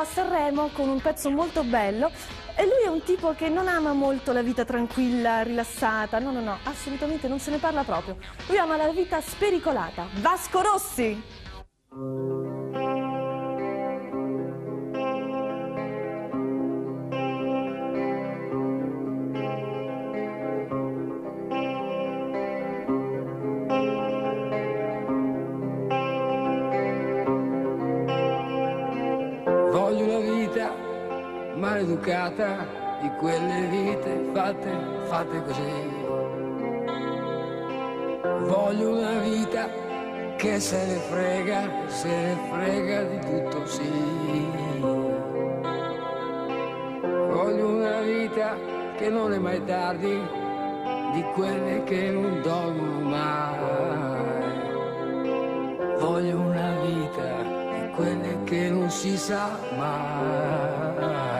a Sanremo con un pezzo molto bello e lui è un tipo che non ama molto la vita tranquilla, rilassata, no, no, no, assolutamente non se ne parla proprio. Lui ama la vita spericolata. Vasco Rossi! Maleducata di quelle vite fatte, fatte così. Voglio una vita che se ne frega, se ne frega di tutto sì. Voglio una vita che non è mai tardi, di quelle che non dormono mai. Voglio una vita di quelle che non si sa mai.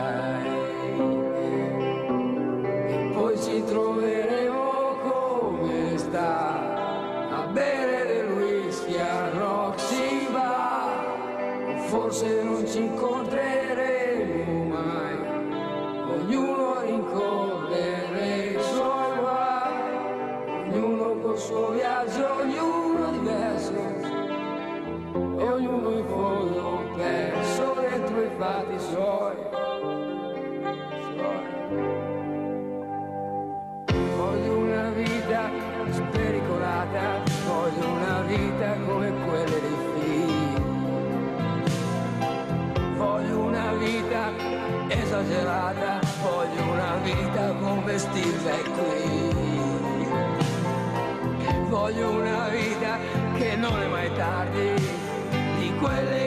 Dentro i fatti suoi. suoi. Voglio una vita spericolata, voglio una vita come quelle dei film. Voglio una vita esagerata, voglio una vita come Steve qui. Voglio una vita che non è mai tardi, di quelle